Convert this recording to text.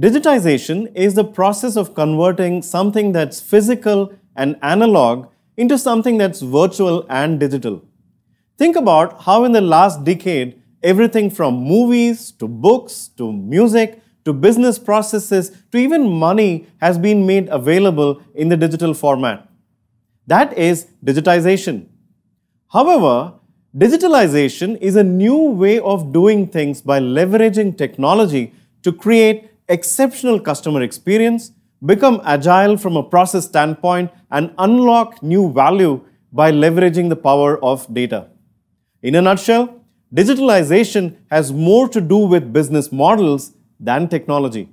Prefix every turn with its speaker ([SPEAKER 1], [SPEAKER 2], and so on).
[SPEAKER 1] Digitization is the process of converting something that's physical and analog into something that's virtual and digital. Think about how in the last decade, everything from movies to books to music to business processes to even money has been made available in the digital format. That is digitization. However, digitalization is a new way of doing things by leveraging technology to create exceptional customer experience, become agile from a process standpoint, and unlock new value by leveraging the power of data. In a nutshell, digitalization has more to do with business models than technology.